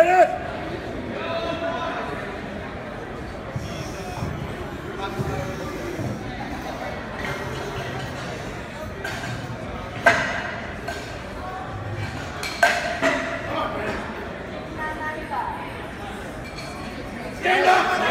Stand up!